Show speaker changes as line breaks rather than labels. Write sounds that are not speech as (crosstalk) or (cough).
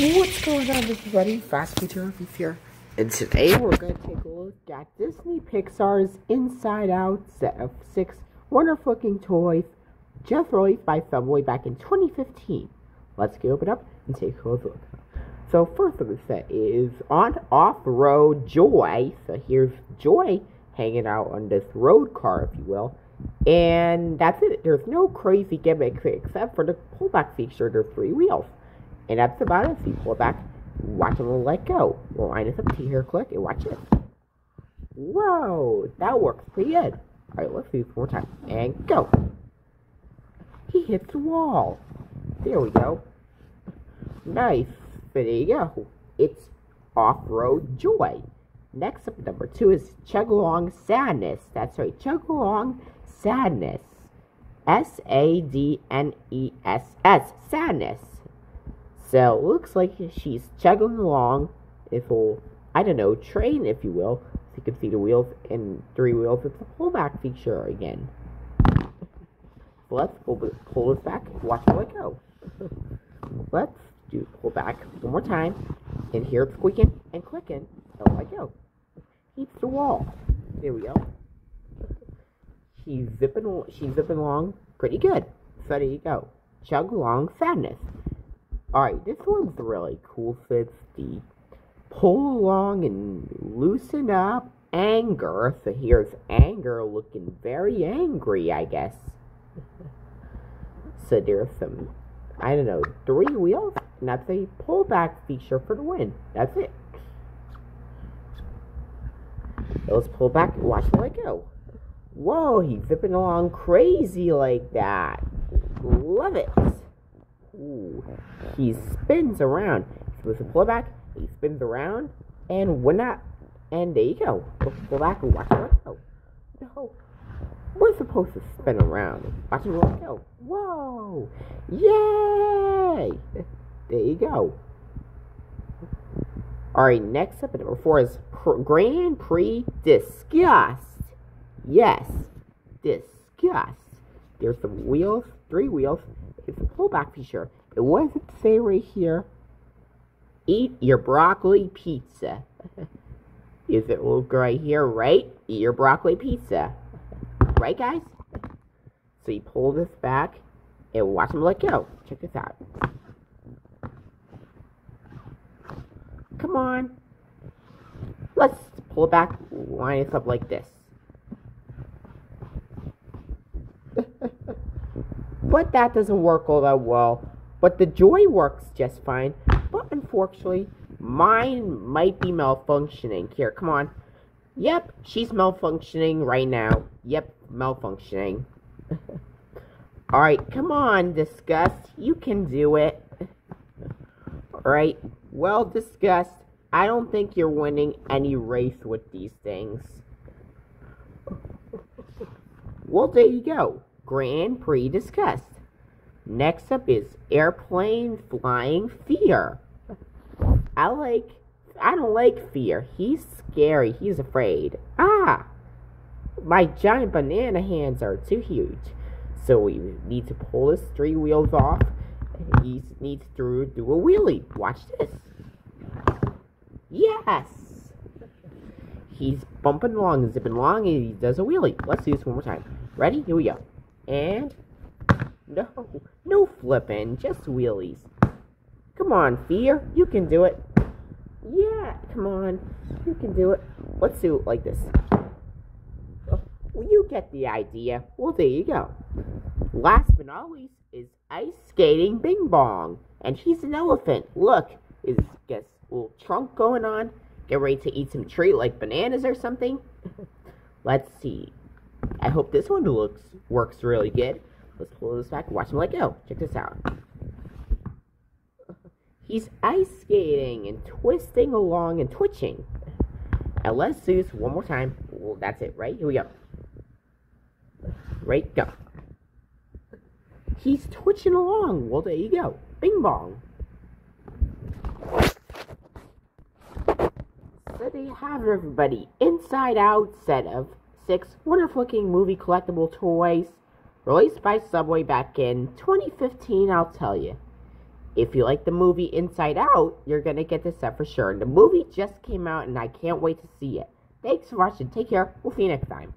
What's going on, everybody? Fast Future Review here, and today we're going to take a look at Disney Pixar's Inside Out set of six wonderful looking toys, just released by Subway back in 2015. Let's get open up and take a look. So, first of the set is on off road Joy. So, here's Joy hanging out on this road car, if you will. And that's it. There's no crazy gimmicks except for the pullback feature. There's three wheels. And that's about it. So you pull it back, watch him let go. We'll line this up to here, click, and watch it. Whoa, that works pretty good. Alright, let's do this one more time. And go. He hits the wall. There we go. Nice. There you go. It's off-road joy. Next up, number two is Chug Along Sadness. That's right, Chug Along Sadness. S A D N E S S. Sadness. So it looks like she's chugging along this whole, I don't know, train, if you will. So you can see the wheels and three wheels. It's a pullback feature again. So let's pull, pull this back. Watch it let go. (laughs) let's do pull back one more time. And here it's squeaking and clicking. Oh I go. Hits the wall. There we go. She's zipping, she's zipping along pretty good. So there you go. Chug along sadness. Alright, this one's really cool. It's the pull along and loosen up anger. So here's anger looking very angry, I guess. so there's some, I don't know, three wheels. And that's a pullback feature for the win. That's it. let's pull back and watch it let go. Whoa, he's zipping along crazy like that. Love it. Ooh. He spins around. With a pullback, he spins around, and when that, and there you go. Pull back and watch it go. No, we're supposed to spin around. Watch it go. Whoa! Yay! There you go. Alright, next up at number four is Grand Prix Disgust. Yes, disgust. There's some wheels, three wheels. It's a pullback feature. It wasn't say right here. Eat your broccoli pizza. (laughs) Is it look right here, right? Eat your broccoli pizza. (laughs) Right, guys? (laughs) So you pull this back and watch him let go. Check this out. Come on. Let's pull it back, line it up like this. (laughs) but that doesn't work all that well. But the joy works just fine. But unfortunately, mine might be malfunctioning. Here, come on. Yep, she's malfunctioning right now. Yep, malfunctioning. (laughs) Alright, come on, Disgust. You can do it. (laughs) Alright, well, Disgust, I don't think you're winning any race with these things. well, there you go. Grand Prix Disgust. Next up is Airplane Flying Fear. I like, I don't like Fear. He's scary. He's afraid. Ah! My giant banana hands are too huge. So we need to pull his three wheels off. He needs to do a wheelie. Watch this. Yes! He's bumping along, zipping along, and he does a wheelie. Let's do this one more time. Ready? Here we go. And no, no flipping, just wheelies. Come on, Fear, you can do it. Yeah, come on, you can do it. Let's do it like this. Well, you get the idea. Well, there you go. Last but not least is Ice Skating Bing Bong. And he's an elephant. Look, is guess little trunk going on. Get ready to eat some treat like bananas or something. (laughs) Let's see. I hope this one looks works really good. Let's pull this back. and Watch him let go. Check this out. He's ice skating and twisting along and twitching. And let's do this one more time. Well, that's it, right? Here we go. Right, go. He's twitching along. Well, there you go. Bing bong. So there you have it, everybody. Inside Out set of six wonderful looking movie collectible toys released by Subway back in 2015, I'll tell you. if you like the movie Inside Out, you're going to get this set for sure. And the movie just came out, and I can't wait to see it. Thanks for watching. Take care. We'll see you next time.